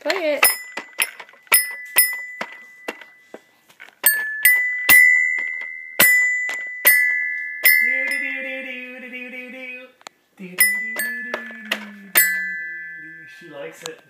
Play it. She likes it.